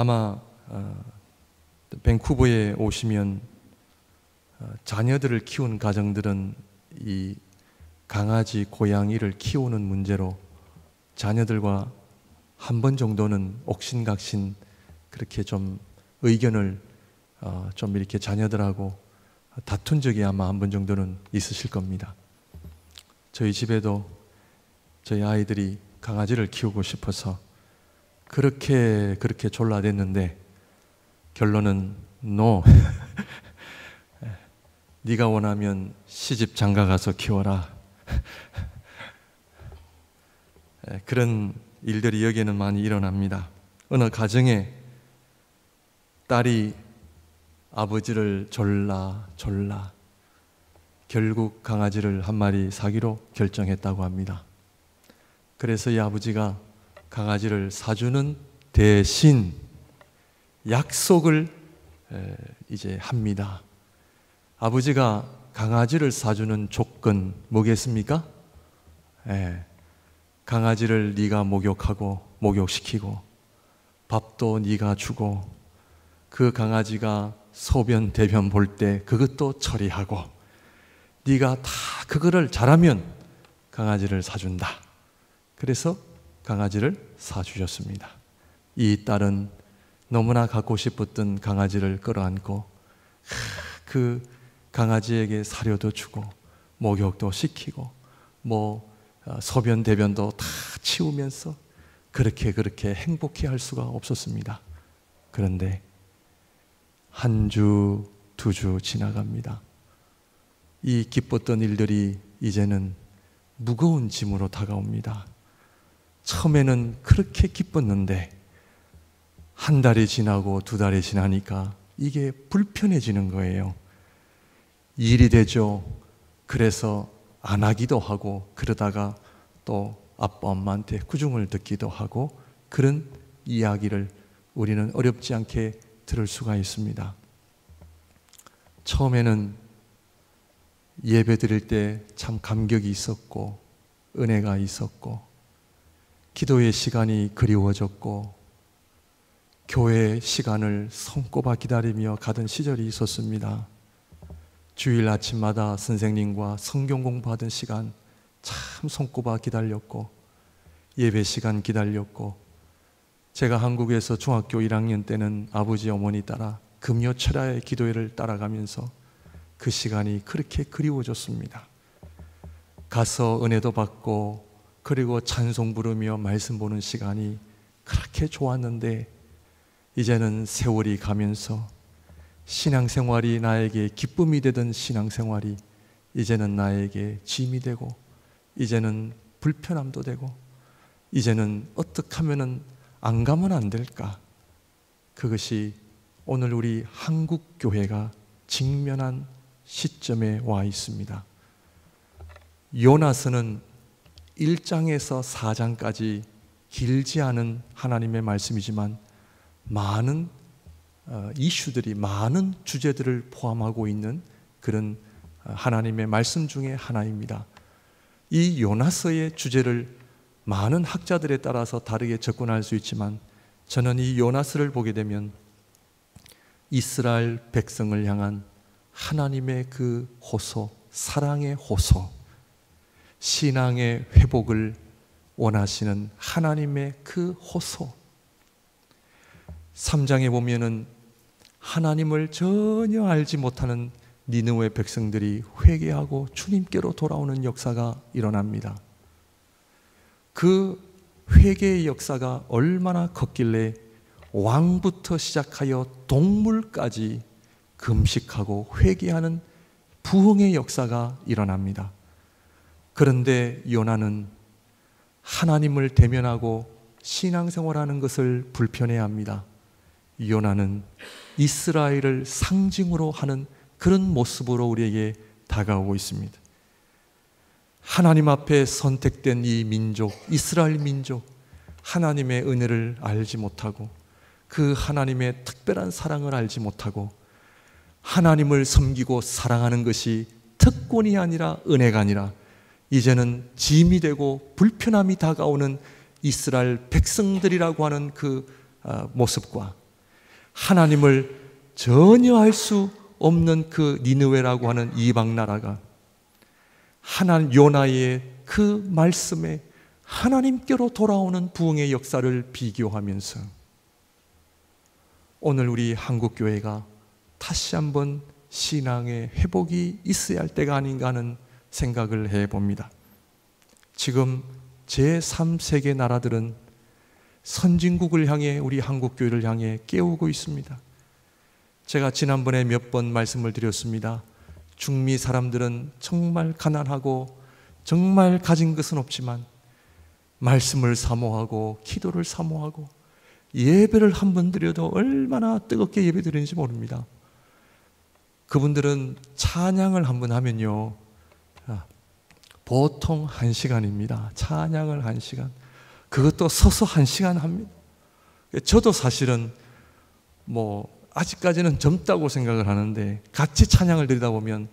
아마 어, 밴쿠버에 오시면 어, 자녀들을 키운 가정들은 이 강아지, 고양이를 키우는 문제로 자녀들과 한 번 정도는 옥신각신 그렇게 좀 의견을 어, 좀 이렇게 자녀들하고 다툰 적이 아마 한 번 정도는 있으실 겁니다. 저희 집에도 저희 아이들이 강아지를 키우고 싶어서 그렇게 그렇게 졸라댔는데 결론은 no. 네가 원하면 시집 장가 가서 키워라. 그런 일들이 여기에는 많이 일어납니다. 어느 가정에 딸이 아버지를 졸라 졸라 결국 강아지를 한 마리 사기로 결정했다고 합니다. 그래서 이 아버지가 강아지를 사주는 대신 약속을 이제 합니다. 아버지가 강아지를 사주는 조건 뭐겠습니까? 예, 강아지를 네가 목욕하고 목욕시키고 밥도 네가 주고 그 강아지가 소변 대변 볼 때 그것도 처리하고 네가 다 그거를 잘하면 강아지를 사준다. 그래서 강아지를 사주셨습니다. 이 딸은 너무나 갖고 싶었던 강아지를 끌어안고 그 강아지에게 사료도 주고 목욕도 시키고 뭐 어, 소변 대변도 다 치우면서 그렇게 그렇게 행복해 할 수가 없었습니다. 그런데 한 주, 두 주 지나갑니다. 이 기뻤던 일들이 이제는 무거운 짐으로 다가옵니다. 처음에는 그렇게 기뻤는데 한 달이 지나고 두 달이 지나니까 이게 불편해지는 거예요. 일이 되죠. 그래서 안 하기도 하고 그러다가 또 아빠 엄마한테 구중을 듣기도 하고 그런 이야기를 우리는 어렵지 않게 들을 수가 있습니다. 처음에는 예배 드릴 때 참 감격이 있었고 은혜가 있었고 기도의 시간이 그리워졌고 교회 시간을 손꼽아 기다리며 가던 시절이 있었습니다. 주일 아침마다 선생님과 성경 공부하던 시간 참 손꼽아 기다렸고 예배 시간 기다렸고 제가 한국에서 중학교 1학년 때는 아버지 어머니 따라 금요 철야의 기도회를 따라가면서 그 시간이 그렇게 그리워졌습니다. 가서 은혜도 받고 그리고 찬송 부르며 말씀 보는 시간이 그렇게 좋았는데 이제는 세월이 가면서 신앙생활이 나에게 기쁨이 되던 신앙생활이 이제는 나에게 짐이 되고 이제는 불편함도 되고 이제는 어떻게 하면은 안 가면 안 될까? 그것이 오늘 우리 한국 교회가 직면한 시점에 와 있습니다. 요나서는 1장에서 4장까지 길지 않은 하나님의 말씀이지만 많은 어, 이슈들이 많은 주제들을 포함하고 있는 그런 어, 하나님의 말씀 중에 하나입니다. 이 요나서의 주제를 많은 학자들에 따라서 다르게 접근할 수 있지만 저는 이 요나서를 보게 되면 이스라엘 백성을 향한 하나님의 그 호소, 사랑의 호소, 신앙의 회복을 원하시는 하나님의 그 호소. 3장에 보면은 하나님을 전혀 알지 못하는 니느웨 백성들이 회개하고 주님께로 돌아오는 역사가 일어납니다. 그 회개의 역사가 얼마나 컸길래 왕부터 시작하여 동물까지 금식하고 회개하는 부흥의 역사가 일어납니다. 그런데 요나는 하나님을 대면하고 신앙생활하는 것을 불편해합니다. 요나는 이스라엘을 상징으로 하는 그런 모습으로 우리에게 다가오고 있습니다. 하나님 앞에 선택된 이 민족, 이스라엘 민족, 하나님의 은혜를 알지 못하고 그 하나님의 특별한 사랑을 알지 못하고 하나님을 섬기고 사랑하는 것이 특권이 아니라 은혜가 아니라 이제는 짐이 되고 불편함이 다가오는 이스라엘 백성들이라고 하는 그 아, 모습과 하나님을 전혀 알 수 없는 그 니느웨라고 하는 이방 나라가 하나님 요나의 그 말씀에 하나님께로 돌아오는 부흥의 역사를 비교하면서 오늘 우리 한국 교회가 다시 한번 신앙의 회복이 있어야 할 때가 아닌가 하는 생각을 해 봅니다. 지금 제3세계 나라들은 선진국을 향해 우리 한국 교회를 향해 깨우고 있습니다. 제가 지난번에 몇 번 말씀을 드렸습니다. 중미 사람들은 정말 가난하고 정말 가진 것은 없지만 말씀을 사모하고 기도를 사모하고 예배를 한 번 드려도 얼마나 뜨겁게 예배 드리는지 모릅니다. 그분들은 찬양을 한 번 하면요. 아, 보통 한 시간입니다. 찬양을 한 시간. 그것도 서서 한 시간 합니다. 저도 사실은 뭐 아직까지는 젊다고 생각을 하는데 같이 찬양을 드리다 보면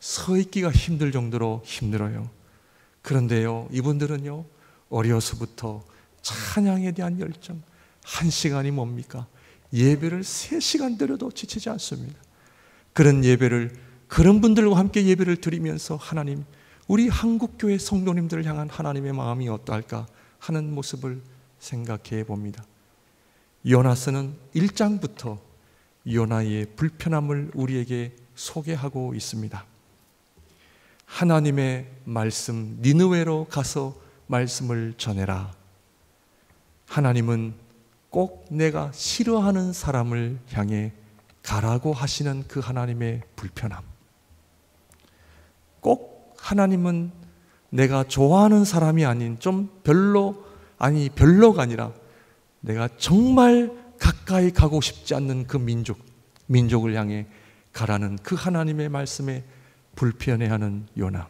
서 있기가 힘들 정도로 힘들어요. 그런데요, 이분들은요, 어려서부터 찬양에 대한 열정, 한 시간이 뭡니까? 예배를 세 시간 드려도 지치지 않습니다. 그런 예배를, 그런 분들과 함께 예배를 드리면서 하나님, 우리 한국교회 성도님들을 향한 하나님의 마음이 어떠할까 하는 모습을 생각해 봅니다. 요나스는 1장부터 요나의 불편함을 우리에게 소개하고 있습니다. 하나님의 말씀, 니느웨로 가서 말씀을 전해라. 하나님은 꼭 내가 싫어하는 사람을 향해 가라고 하시는 그 하나님의 불편함. 꼭 하나님은 내가 좋아하는 사람이 아닌 좀 별로, 아니, 별로가 아니라 내가 정말 가까이 가고 싶지 않는 그 민족, 민족을 향해 가라는 그 하나님의 말씀에 불편해하는 요나.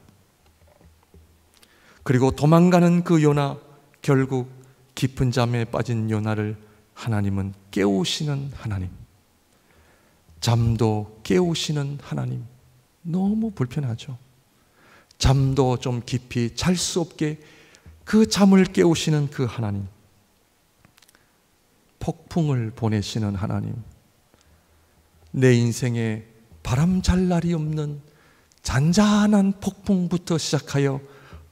그리고 도망가는 그 요나, 결국 깊은 잠에 빠진 요나를 하나님은 깨우시는 하나님. 잠도 깨우시는 하나님. 너무 불편하죠. 잠도 좀 깊이 잘 수 없게 그 잠을 깨우시는 그 하나님. 폭풍을 보내시는 하나님. 내 인생에 바람 잘 날이 없는 잔잔한 폭풍부터 시작하여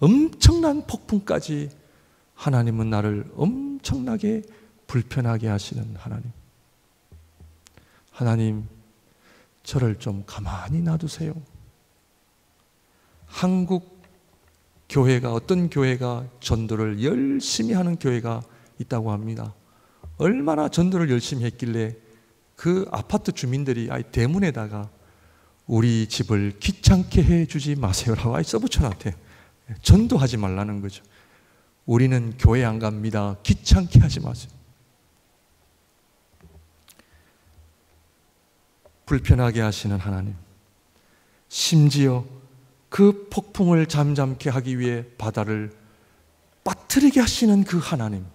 엄청난 폭풍까지 하나님은 나를 엄청나게 불편하게 하시는 하나님. 하나님, 저를 좀 가만히 놔두세요. 한국 교회가 어떤 교회가 전도를 열심히 하는 교회가 있다고 합니다. 얼마나 전도를 열심히 했길래 그 아파트 주민들이 아예 대문에다가 우리 집을 귀찮게 해주지 마세요라고 아예 써붙여놨대요. 전도하지 말라는 거죠. 우리는 교회 안 갑니다. 귀찮게 하지 마세요. 불편하게 하시는 하나님. 심지어 그 폭풍을 잠잠케 하기 위해 바다를 빠뜨리게 하시는 그 하나님.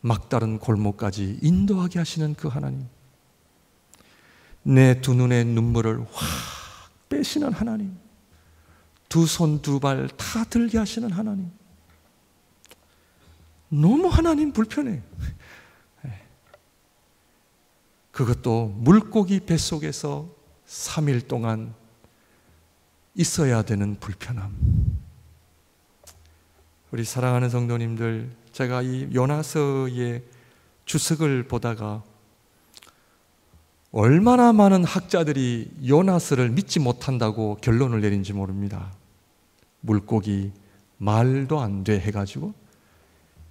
막다른 골목까지 인도하게 하시는 그 하나님. 내 두 눈의 눈물을 확 빼시는 하나님. 두 손, 두 발 다 들게 하시는 하나님. 너무 하나님 불편해. 그것도 물고기 뱃속에서 3일 동안 있어야 되는 불편함. 우리 사랑하는 성도님들, 제가 이 요나서의 주석을 보다가 얼마나 많은 학자들이 요나스를 믿지 못한다고 결론을 내린지 모릅니다. 물고기 말도 안 돼 해가지고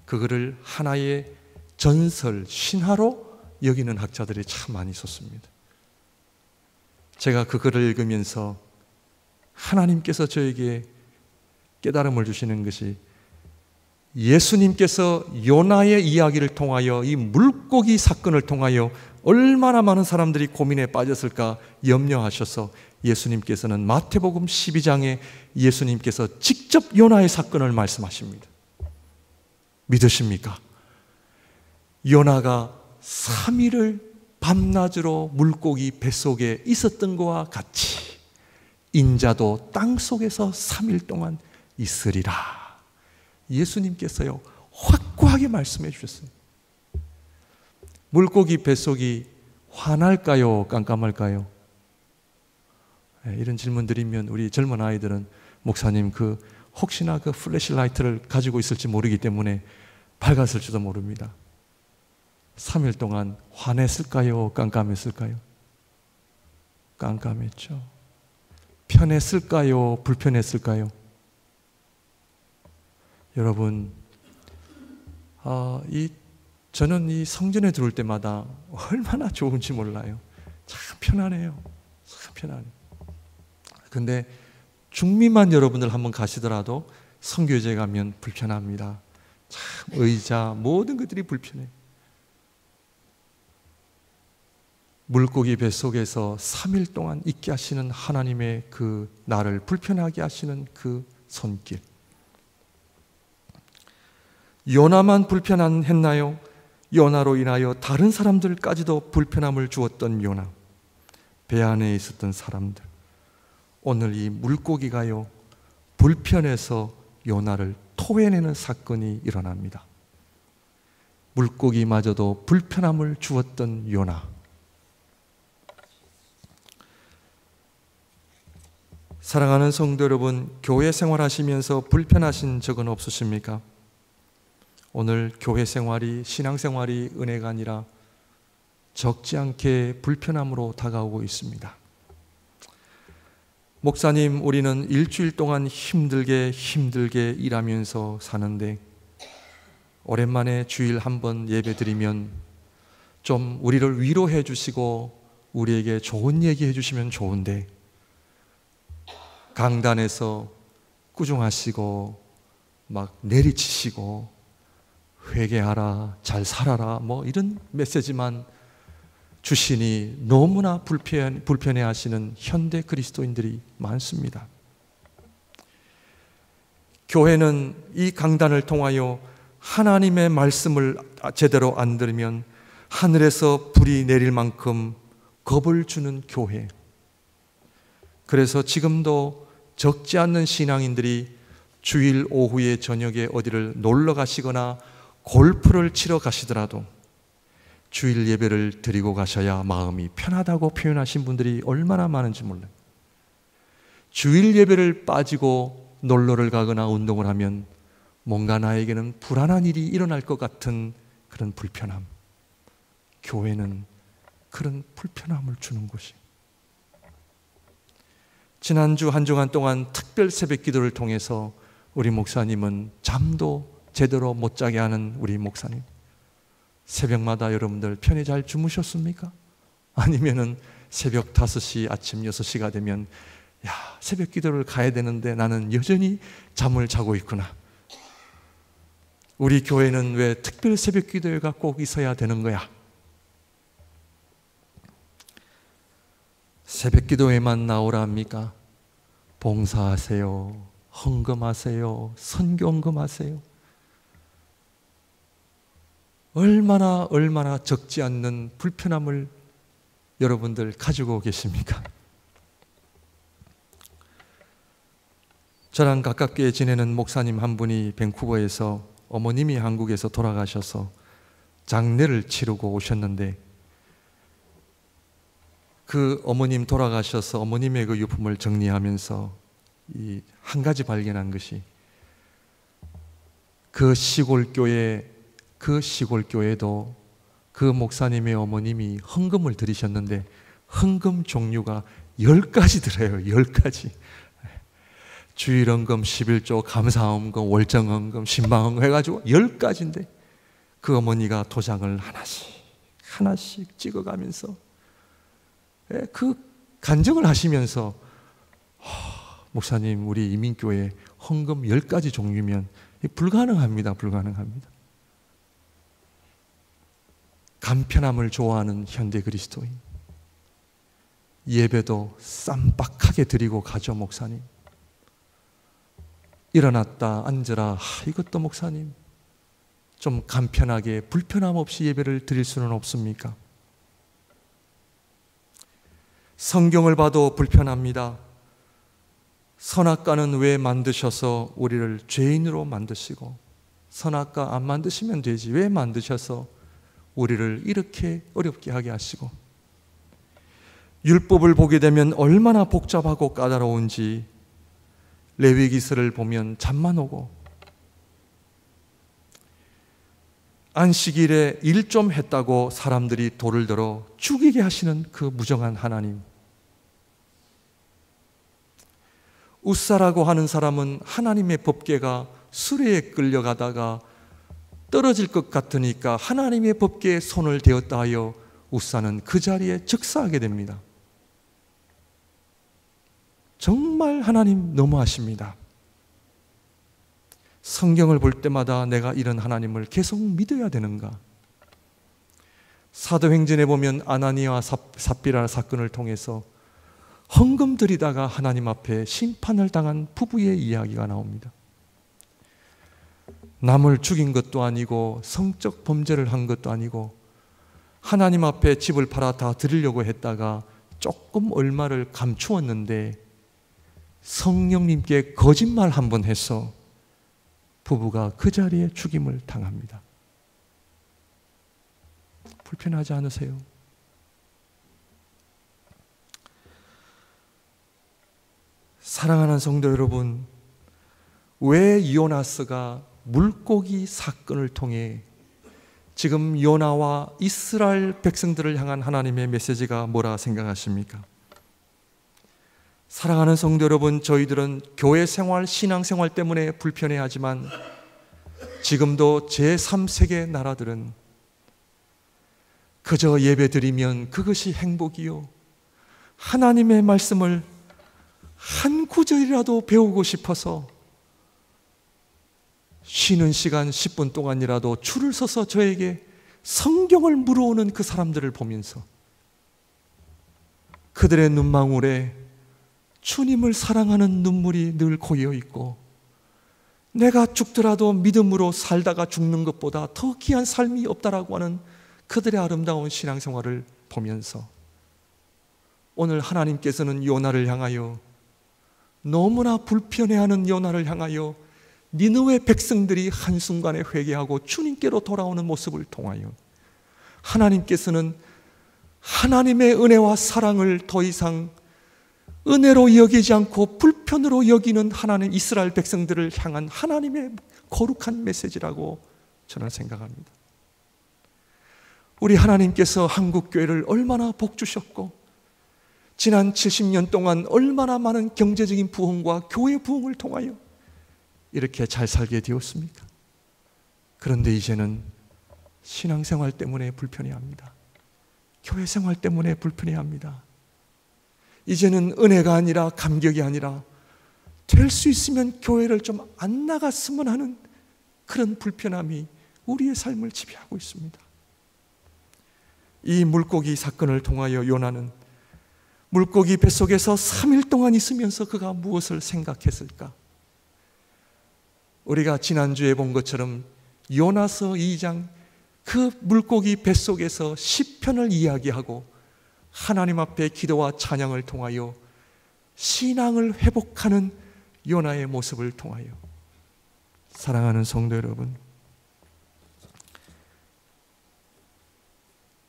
그거를 하나의 전설, 신화로 여기는 학자들이 참 많이 있었습니다. 제가 그거를 읽으면서 하나님께서 저에게 깨달음을 주시는 것이 예수님께서 요나의 이야기를 통하여 이 물고기 사건을 통하여 얼마나 많은 사람들이 고민에 빠졌을까 염려하셔서 예수님께서는 마태복음 12장에 예수님께서 직접 요나의 사건을 말씀하십니다. 믿으십니까? 요나가 3일을 밤낮으로 물고기 뱃속에 있었던 것과 같이 인자도 땅 속에서 3일 동안 있으리라. 예수님께서요, 확고하게 말씀해 주셨어요. 물고기 뱃속이 환할까요? 깜깜할까요? 네, 이런 질문 드리면 우리 젊은 아이들은 목사님 그 혹시나 그 flashlight를 가지고 있을지 모르기 때문에 밝았을지도 모릅니다. 3일 동안 환했을까요? 깜깜했을까요? 깜깜했죠. 편했을까요? 불편했을까요? 여러분, 아, 이 저는 이 성전에 들어올 때마다 얼마나 좋은지 몰라요. 참 편안해요. 참 편안해요. 근데 중미만 여러분들 한번 가시더라도 성교제 가면 불편합니다. 참 의자 모든 것들이 불편해. 물고기 뱃속에서 3일 동안 있게 하시는 하나님의 그 나를 불편하게 하시는 그 손길. 요나만 불편했나요? 요나로 인하여 다른 사람들까지도 불편함을 주었던 요나. 배 안에 있었던 사람들. 오늘 이 물고기가요, 불편해서 요나를 토해내는 사건이 일어납니다. 물고기마저도 불편함을 주었던 요나. 사랑하는 성도 여러분, 교회 생활하시면서 불편하신 적은 없으십니까? 오늘 교회 생활이 신앙 생활이 은혜가 아니라 적지 않게 불편함으로 다가오고 있습니다. 목사님, 우리는 일주일 동안 힘들게 힘들게 일하면서 사는데 오랜만에 주일 한번 예배 드리면 좀 우리를 위로해 주시고 우리에게 좋은 얘기 해 주시면 좋은데 강단에서 꾸중하시고 막 내리치시고 회개하라, 잘 살아라, 뭐 이런 메시지만 주시니 너무나 불편, 불편해 하시는 현대 그리스도인들이 많습니다. 교회는 이 강단을 통하여 하나님의 말씀을 제대로 안 들으면 하늘에서 불이 내릴 만큼 겁을 주는 교회. 그래서 지금도 적지 않는 신앙인들이 주일 오후에 저녁에 어디를 놀러 가시거나 골프를 치러 가시더라도 주일 예배를 드리고 가셔야 마음이 편하다고 표현하신 분들이 얼마나 많은지 몰라요. 주일 예배를 빠지고 놀러를 가거나 운동을 하면 뭔가 나에게는 불안한 일이 일어날 것 같은 그런 불편함. 교회는 그런 불편함을 주는 곳이. 지난주 한 주간 동안 특별 새벽 기도를 통해서 우리 목사님은 잠도 제대로 못 자게 하는 우리 목사님. 새벽마다 여러분들 편히 잘 주무셨습니까? 아니면은 새벽 5시, 아침 6시가 되면 야, 새벽 기도를 가야 되는데 나는 여전히 잠을 자고 있구나. 우리 교회는 왜 특별 새벽 기도회가 꼭 있어야 되는 거야? 새벽 기도회만 나오라 합니까? 봉사하세요. 헌금하세요. 선교 헌금하세요. 얼마나 얼마나 적지 않는 불편함을 여러분들 가지고 계십니까? 저랑 가깝게 지내는 목사님 한 분이 밴쿠버에서 어머님이 한국에서 돌아가셔서 장례를 치르고 오셨는데 그 어머님 돌아가셔서 어머님의 그 유품을 정리하면서 이 한 가지 발견한 것이 그 시골 교회 그 시골 교회도 그 목사님의 어머님이 헌금을 드리셨는데 헌금 종류가 열 가지 들어요. 열 가지. 주일 헌금, 11조, 감사 헌금, 월정 헌금, 신방 헌금 해 가지고 열 가지인데 그 어머니가 도장을 하나씩 하나씩 찍어 가면서 예, 그 간증을 하시면서 목사님 우리 이민교회 헌금 열 가지 종류면 불가능합니다. 불가능합니다. 간편함을 좋아하는 현대 그리스도인. 예배도 쌈박하게 드리고 가죠, 목사님. 일어났다, 앉으라. 아, 이것도 목사님. 좀 간편하게, 불편함 없이 예배를 드릴 수는 없습니까? 성경을 봐도 불편합니다. 선악과는 왜 만드셔서 우리를 죄인으로 만드시고, 선악과 안 만드시면 되지. 왜 만드셔서 우리를 이렇게 어렵게 하게 하시고 율법을 보게 되면 얼마나 복잡하고 까다로운지 레위기서를 보면 잠만 오고 안식일에 일 좀 했다고 사람들이 돌을 들어 죽이게 하시는 그 무정한 하나님. 우사라고 하는 사람은 하나님의 법계가 수레에 끌려가다가 떨어질 것 같으니까 하나님의 법계에 손을 대었다 하여 우사는 그 자리에 즉사하게 됩니다. 정말 하나님 너무하십니다. 성경을 볼 때마다 내가 이런 하나님을 계속 믿어야 되는가? 사도행전에 보면 아나니아 삽비라 사건을 통해서 헌금 들이다가 하나님 앞에 심판을 당한 부부의 이야기가 나옵니다. 남을 죽인 것도 아니고 성적 범죄를 한 것도 아니고 하나님 앞에 집을 팔아 다 드리려고 했다가 조금 얼마를 감추었는데 성령님께 거짓말 한 번 해서 부부가 그 자리에 죽임을 당합니다. 불편하지 않으세요? 사랑하는 성도 여러분, 왜 요나스가 물고기 사건을 통해 지금 요나와 이스라엘 백성들을 향한 하나님의 메시지가 뭐라 생각하십니까? 사랑하는 성도 여러분, 저희들은 교회 생활, 신앙 생활 때문에 불편해하지만 지금도 제3세계 나라들은 그저 예배 드리면 그것이 행복이요. 하나님의 말씀을 한 구절이라도 배우고 싶어서 쉬는 시간 10분 동안이라도 줄을 서서 저에게 성경을 물어오는 그 사람들을 보면서 그들의 눈망울에 주님을 사랑하는 눈물이 늘 고여 있고 내가 죽더라도 믿음으로 살다가 죽는 것보다 더 귀한 삶이 없다라고 하는 그들의 아름다운 신앙생활을 보면서 오늘 하나님께서는 요나를 향하여 너무나 불편해하는 요나를 향하여 니느웨 백성들이 한순간에 회개하고 주님께로 돌아오는 모습을 통하여 하나님께서는 하나님의 은혜와 사랑을 더 이상 은혜로 여기지 않고 불편으로 여기는 하나님 이스라엘 백성들을 향한 하나님의 거룩한 메시지라고 저는 생각합니다. 우리 하나님께서 한국 교회를 얼마나 복 주셨고 지난 70년 동안 얼마나 많은 경제적인 부흥과 교회 부흥을 통하여 이렇게 잘 살게 되었습니까? 그런데 이제는 신앙생활 때문에 불편해합니다. 교회 생활 때문에 불편해합니다. 이제는 은혜가 아니라 감격이 아니라 될 수 있으면 교회를 좀 안 나갔으면 하는 그런 불편함이 우리의 삶을 지배하고 있습니다. 이 물고기 사건을 통하여 요나는 물고기 뱃속에서 3일 동안 있으면서 그가 무엇을 생각했을까? 우리가 지난주에 본 것처럼 요나서 2장 그 물고기 뱃속에서 시편을 이야기하고 하나님 앞에 기도와 찬양을 통하여 신앙을 회복하는 요나의 모습을 통하여 사랑하는 성도 여러분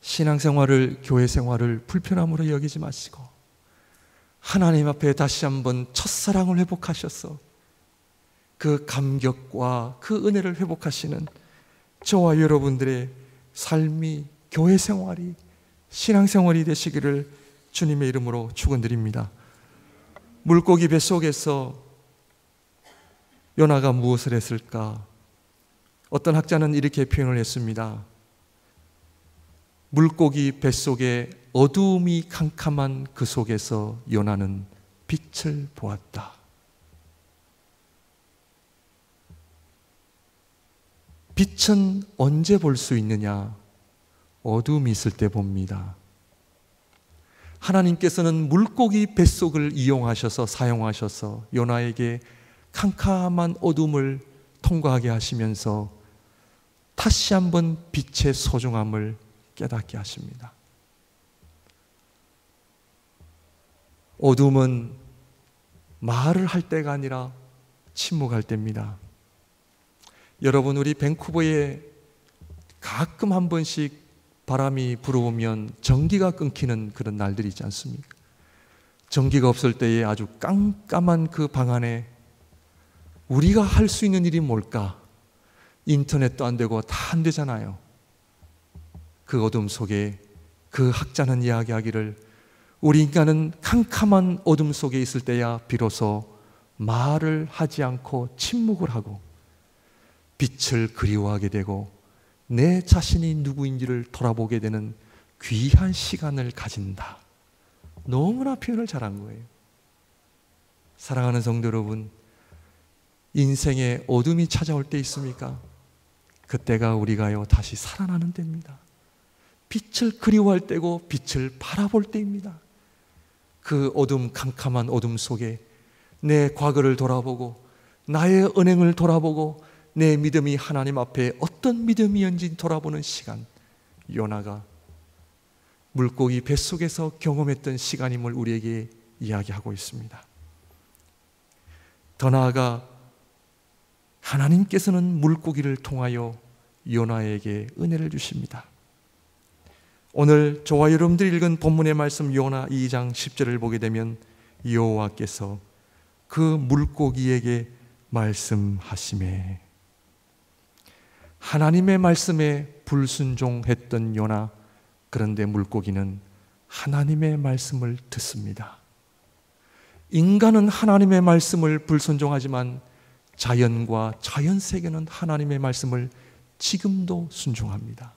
신앙생활을 교회 생활을 불편함으로 여기지 마시고 하나님 앞에 다시 한번 첫사랑을 회복하셔서 그 감격과 그 은혜를 회복하시는 저와 여러분들의 삶이 교회 생활이 신앙 생활이 되시기를 주님의 이름으로 축원드립니다. 물고기 뱃속에서 요나가 무엇을 했을까? 어떤 학자는 이렇게 표현을 했습니다. 물고기 뱃속에 어두움이 캄캄한 그 속에서 요나는 빛을 보았다. 빛은 언제 볼 수 있느냐? 어둠이 있을 때 봅니다. 하나님께서는 물고기 뱃속을 이용하셔서 사용하셔서 요나에게 캄캄한 어둠을 통과하게 하시면서 다시 한번 빛의 소중함을 깨닫게 하십니다. 어둠은 말을 할 때가 아니라 침묵할 때입니다. 여러분, 우리 밴쿠버에 가끔 한 번씩 바람이 불어오면 전기가 끊기는 그런 날들이 있지 않습니까? 전기가 없을 때에 아주 깜깜한 그 방 안에 우리가 할 수 있는 일이 뭘까? 인터넷도 안 되고 다 안 되잖아요. 그 어둠 속에 그 학자는 이야기하기를 우리 인간은 캄캄한 어둠 속에 있을 때야 비로소 말을 하지 않고 침묵을 하고 빛을 그리워하게 되고 내 자신이 누구인지를 돌아보게 되는 귀한 시간을 가진다. 너무나 표현을 잘한 거예요. 사랑하는 성도 여러분, 인생에 어둠이 찾아올 때 있습니까? 그때가 우리가요, 다시 살아나는 때입니다. 빛을 그리워할 때고 빛을 바라볼 때입니다. 그 어둠, 캄캄한 어둠 속에 내 과거를 돌아보고 나의 은행을 돌아보고 내 믿음이 하나님 앞에 어떤 믿음이었는지 돌아보는 시간. 요나가 물고기 뱃속에서 경험했던 시간임을 우리에게 이야기하고 있습니다. 더 나아가 하나님께서는 물고기를 통하여 요나에게 은혜를 주십니다. 오늘 저와 여러분들이 읽은 본문의 말씀 요나 2장 10절을 보게 되면 여호와께서 그 물고기에게 말씀하심에 하나님의 말씀에 불순종했던 요나 그런데 물고기는 하나님의 말씀을 듣습니다. 인간은 하나님의 말씀을 불순종하지만 자연과 자연 세계는 하나님의 말씀을 지금도 순종합니다.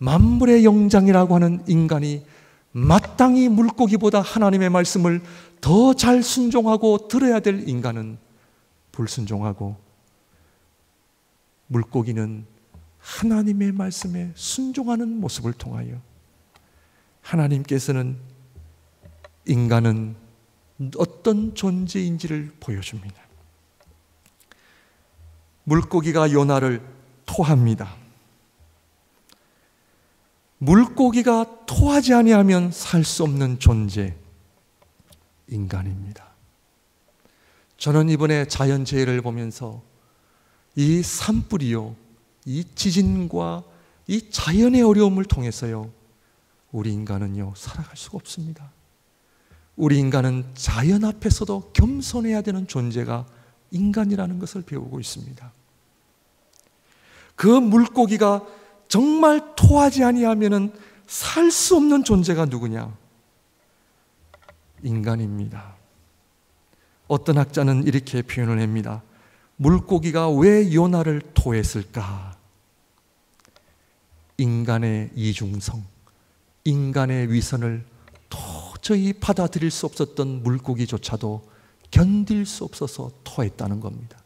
만물의 영장이라고 하는 인간이 마땅히 물고기보다 하나님의 말씀을 더 잘 순종하고 들어야 될 인간은 불순종하고 물고기는 하나님의 말씀에 순종하는 모습을 통하여 하나님께서는 인간은 어떤 존재인지를 보여줍니다. 물고기가 요나를 토합니다. 물고기가 토하지 아니하면 살 수 없는 존재 인간입니다. 저는 이번에 자연재해를 보면서 이 산불이요, 이 지진과 이 자연의 어려움을 통해서요, 우리 인간은요, 살아갈 수가 없습니다. 우리 인간은 자연 앞에서도 겸손해야 되는 존재가 인간이라는 것을 배우고 있습니다. 그 물고기가 정말 토하지 아니하면은 살 수 없는 존재가 누구냐? 인간입니다. 어떤 학자는 이렇게 표현을 합니다. 물고기가 왜 요나를 토했을까? 인간의 이중성, 인간의 위선을 도저히 받아들일 수 없었던 물고기조차도 견딜 수 없어서 토했다는 겁니다.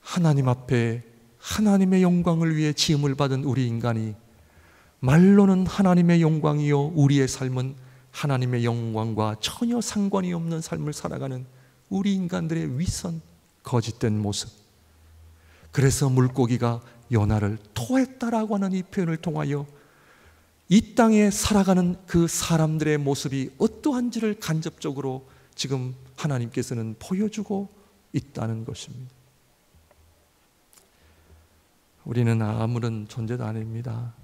하나님 앞에 하나님의 영광을 위해 지음을 받은 우리 인간이 말로는 하나님의 영광이요 우리의 삶은 하나님의 영광과 전혀 상관이 없는 삶을 살아가는 우리 인간들의 위선 거짓된 모습. 그래서 물고기가 요나를 토했다라고 하는 이 표현을 통하여 이 땅에 살아가는 그 사람들의 모습이 어떠한지를 간접적으로 지금 하나님께서는 보여주고 있다는 것입니다. 우리는 아무런 존재도 아닙니다.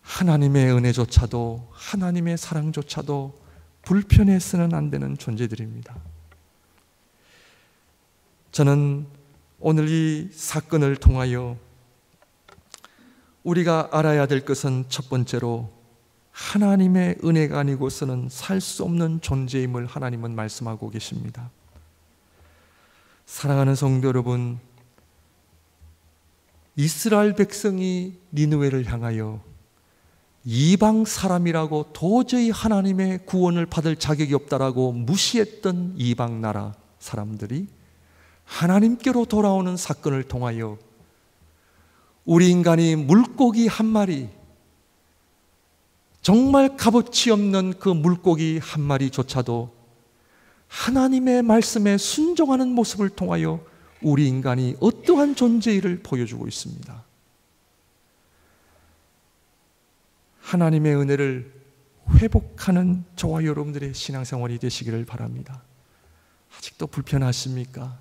하나님의 은혜조차도 하나님의 사랑조차도 불편해서는 안 되는 존재들입니다. 저는 오늘 이 사건을 통하여 우리가 알아야 될 것은 첫 번째로 하나님의 은혜가 아니고서는 살 수 없는 존재임을 하나님은 말씀하고 계십니다. 사랑하는 성도 여러분, 이스라엘 백성이 니느웨를 향하여 이방 사람이라고 도저히 하나님의 구원을 받을 자격이 없다라고 무시했던 이방 나라 사람들이 하나님께로 돌아오는 사건을 통하여 우리 인간이 물고기 한 마리, 정말 값어치 없는 그 물고기 한 마리조차도 하나님의 말씀에 순종하는 모습을 통하여 우리 인간이 어떠한 존재를 보여주고 있습니다. 하나님의 은혜를 회복하는 저와 여러분들의 신앙생활이 되시기를 바랍니다. 아직도 불편하십니까?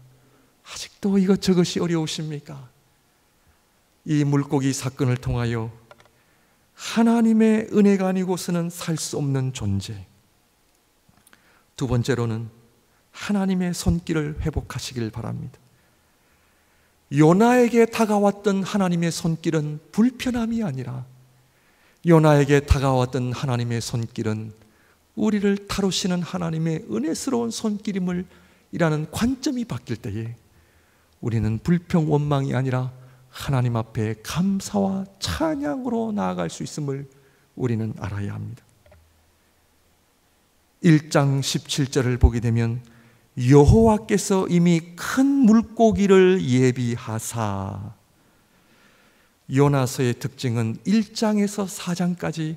아직도 이것저것이 어려우십니까? 이 물고기 사건을 통하여 하나님의 은혜가 아니고서는 살 수 없는 존재. 두 번째로는 하나님의 손길을 회복하시길 바랍니다. 요나에게 다가왔던 하나님의 손길은 불편함이 아니라 요나에게 다가왔던 하나님의 손길은 우리를 다루시는 하나님의 은혜스러운 손길임을 이라는 관점이 바뀔 때에 우리는 불평 원망이 아니라 하나님 앞에 감사와 찬양으로 나아갈 수 있음을 우리는 알아야 합니다. 1장 17절을 보게 되면 여호와께서 이미 큰 물고기를 예비하사 요나서의 특징은 1장에서 4장까지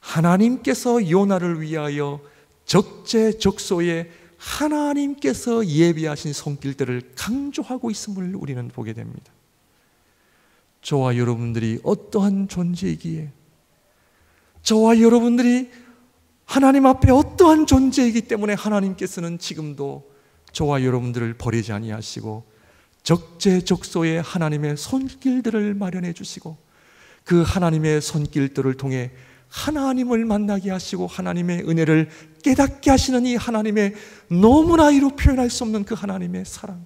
하나님께서 요나를 위하여 적재적소에 하나님께서 예비하신 손길들을 강조하고 있음을 우리는 보게 됩니다. 저와 여러분들이 어떠한 존재이기에 저와 여러분들이 하나님 앞에 어떠한 존재이기 때문에 하나님께서는 지금도 저와 여러분들을 버리지 아니하시고 적재적소에 하나님의 손길들을 마련해 주시고 그 하나님의 손길들을 통해 하나님을 만나게 하시고 하나님의 은혜를 깨닫게 하시는 이 하나님의 너무나 이루 표현할 수 없는 그 하나님의 사랑.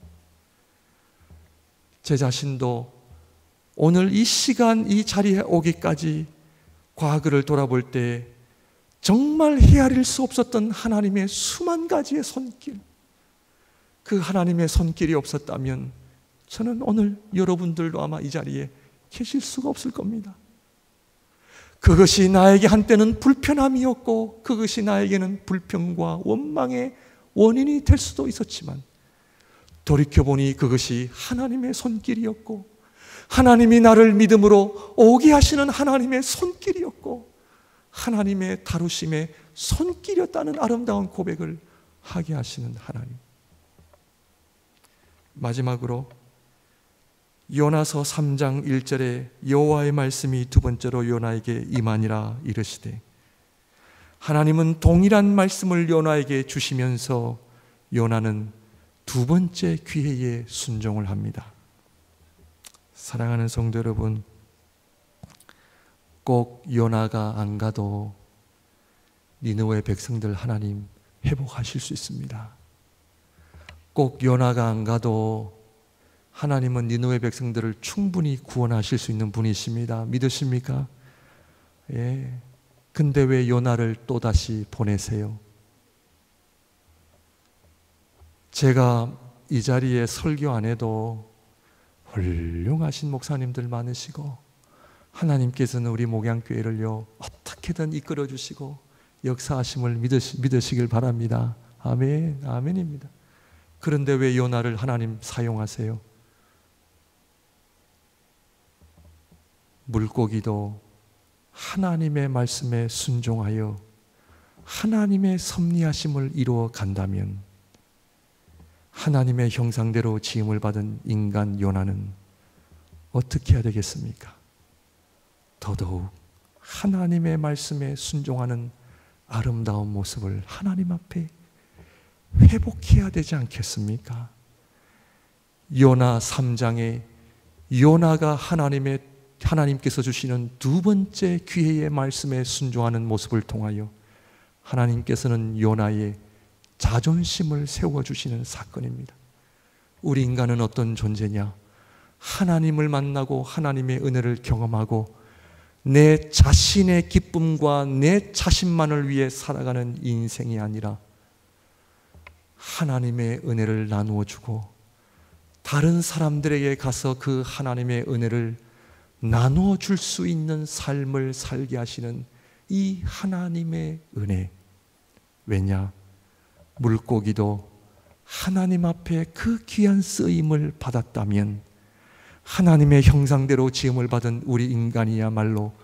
제 자신도 오늘 이 시간 이 자리에 오기까지 과거를 돌아볼 때 정말 헤아릴 수 없었던 하나님의 수만 가지의 손길. 그 하나님의 손길이 없었다면 저는 오늘 여러분들도 아마 이 자리에 계실 수가 없을 겁니다. 그것이 나에게 한때는 불편함이었고 그것이 나에게는 불평과 원망의 원인이 될 수도 있었지만 돌이켜보니 그것이 하나님의 손길이었고 하나님이 나를 믿음으로 오게 하시는 하나님의 손길이었고 하나님의 다루심의 손길이었다는 아름다운 고백을 하게 하시는 하나님. 마지막으로 요나서 3장 1절에 여호와의 말씀이 두 번째로 요나에게 임하니라 이르시되 하나님은 동일한 말씀을 요나에게 주시면서 요나는 두 번째 기회에 순종을 합니다. 사랑하는 성도 여러분, 꼭 요나가 안 가도 니느웨 백성들 하나님 회복하실 수 있습니다. 꼭 요나가 안 가도 하나님은 니느웨 백성들을 충분히 구원하실 수 있는 분이십니다. 믿으십니까? 예. 근데 왜 요나를 또다시 보내세요? 제가 이 자리에 설교 안 해도 훌륭하신 목사님들 많으시고 하나님께서는 우리 목양교회를요 어떻게든 이끌어 주시고 역사하심을 믿으시, 믿으시길 바랍니다. 아멘, 아멘입니다. 그런데 왜 요나를 하나님 사용하세요? 물고기도 하나님의 말씀에 순종하여 하나님의 섭리하심을 이루어 간다면 하나님의 형상대로 지음을 받은 인간 요나는 어떻게 해야 되겠습니까? 더더욱 하나님의 말씀에 순종하는 아름다운 모습을 하나님 앞에 회복해야 되지 않겠습니까? 요나 3장에 요나가 하나님의 하나님께서 주시는 두 번째 기회의 말씀에 순종하는 모습을 통하여 하나님께서는 요나의 자존심을 세워 주시는 사건입니다. 우리 인간은 어떤 존재냐? 하나님을 만나고 하나님의 은혜를 경험하고 내 자신의 기쁨과 내 자신만을 위해 살아가는 인생이 아니라 하나님의 은혜를 나누어 주고 다른 사람들에게 가서 그 하나님의 은혜를 나누어 줄 수 있는 삶을 살게 하시는 이 하나님의 은혜. 왜냐? 물고기도 하나님 앞에 그 귀한 쓰임을 받았다면 하나님의 형상대로 지음을 받은 우리 인간이야말로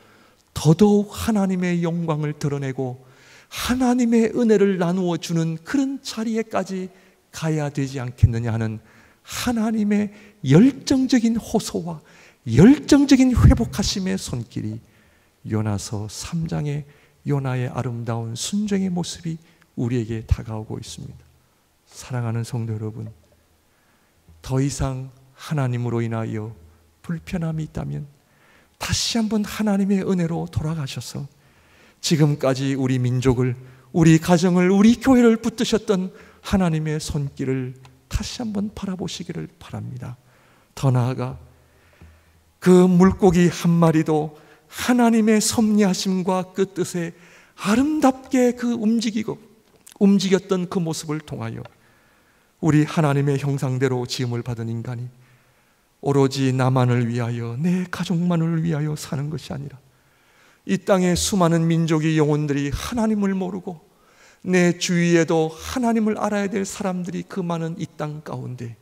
더더욱 하나님의 영광을 드러내고 하나님의 은혜를 나누어 주는 그런 자리에까지 가야 되지 않겠느냐 하는 하나님의 열정적인 호소와 열정적인 회복하심의 손길이 요나서 3장의 요나의 아름다운 순종의 모습이 우리에게 다가오고 있습니다. 사랑하는 성도 여러분, 더 이상 하나님으로 인하여 불편함이 있다면 다시 한번 하나님의 은혜로 돌아가셔서 지금까지 우리 민족을, 우리 가정을, 우리 교회를 붙드셨던 하나님의 손길을 다시 한번 바라보시기를 바랍니다. 더 나아가 그 물고기 한 마리도 하나님의 섭리하심과 그 뜻에 아름답게 그 움직이고 움직였던 그 모습을 통하여 우리 하나님의 형상대로 지음을 받은 인간이 오로지 나만을 위하여 내 가족만을 위하여 사는 것이 아니라 이 땅의 수많은 민족의 영혼들이 하나님을 모르고 내 주위에도 하나님을 알아야 될 사람들이 그 많은 이 땅 가운데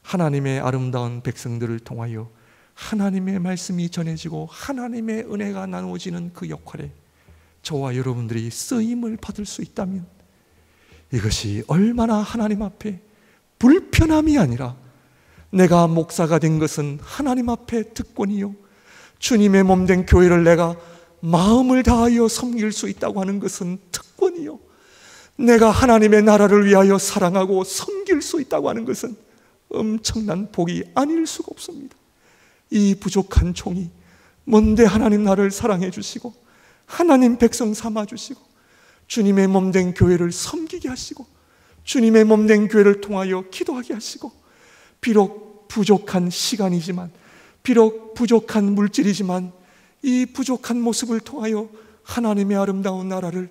하나님의 아름다운 백성들을 통하여 하나님의 말씀이 전해지고 하나님의 은혜가 나누어지는 그 역할에 저와 여러분들이 쓰임을 받을 수 있다면 이것이 얼마나 하나님 앞에 불편함이 아니라 내가 목사가 된 것은 하나님 앞에 특권이요. 주님의 몸 된 교회를 내가 마음을 다하여 섬길 수 있다고 하는 것은 특권이요. 내가 하나님의 나라를 위하여 사랑하고 섬길 수 있다고 하는 것은 엄청난 복이 아닐 수가 없습니다. 이 부족한 종이 뭔데 하나님 나를 사랑해 주시고 하나님 백성 삼아 주시고 주님의 몸된 교회를 섬기게 하시고 주님의 몸된 교회를 통하여 기도하게 하시고 비록 부족한 시간이지만 비록 부족한 물질이지만 이 부족한 모습을 통하여 하나님의 아름다운 나라를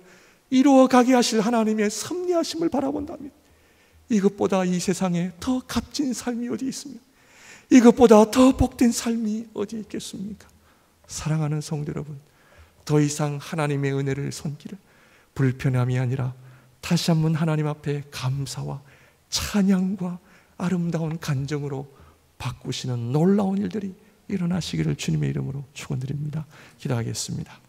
이루어 가게 하실 하나님의 섭리하심을 바라본다면 이것보다 이 세상에 더 값진 삶이 어디 있습니까? 이것보다 더 복된 삶이 어디 있겠습니까? 사랑하는 성도 여러분, 더 이상 하나님의 은혜를 손기를 불편함이 아니라 다시 한번 하나님 앞에 감사와 찬양과 아름다운 간정으로 바꾸시는 놀라운 일들이 일어나시기를 주님의 이름으로 축원드립니다. 기도하겠습니다.